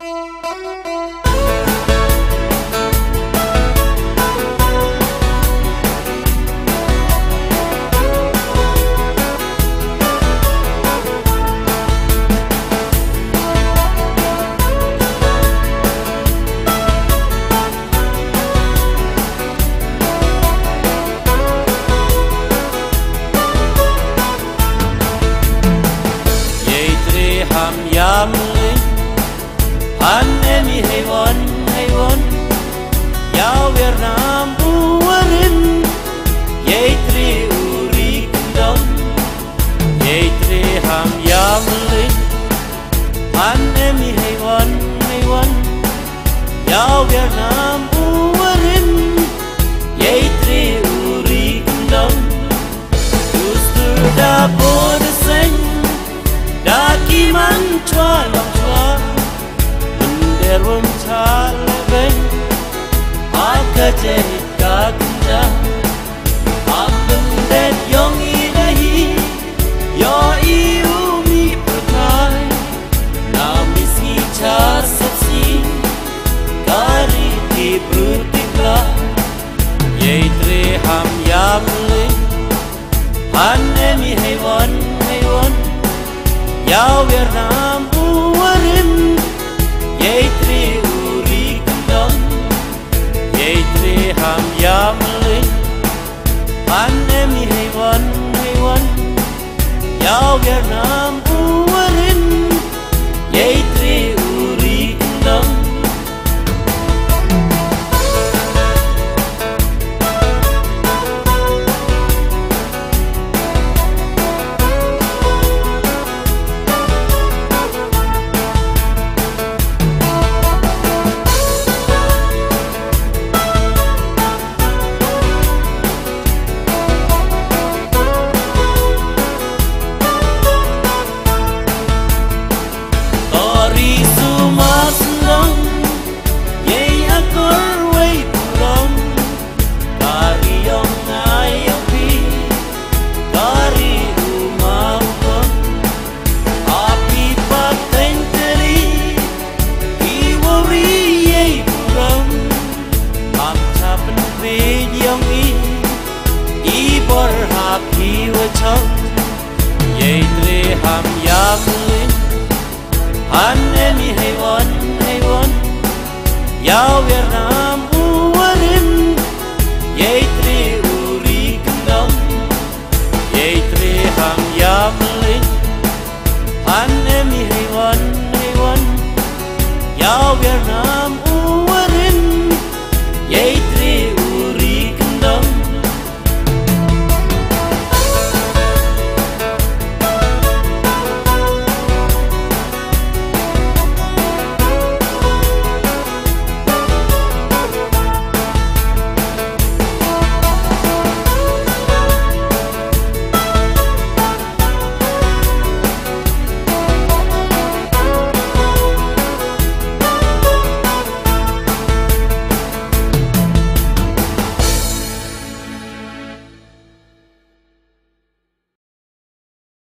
Música hay vốn hay vốn Giao Việt Nam buồn Dây tri uri kinh đông. Dây tri ham yam linh Hắn em hay vốn hay vốn Giao Việt Nam buồn Dây tri uri kinh đông. Just do the border sing Da ki man chwa Serum talben Hakate gagda Abendet jong i dahi Yo i umi perkai Nam isi chasat si Kari ti brutikla Yaitre ham yamle Hanemi heywan heywan Yau bernam anh em đi hay hay giao Việt Nam وجهك يدري هم يقلي هنني حيوان حيوان يا ويرنام ورم يدري أوريك نم يدري هم يقلي هنني حيوان حيوان يا ويرنام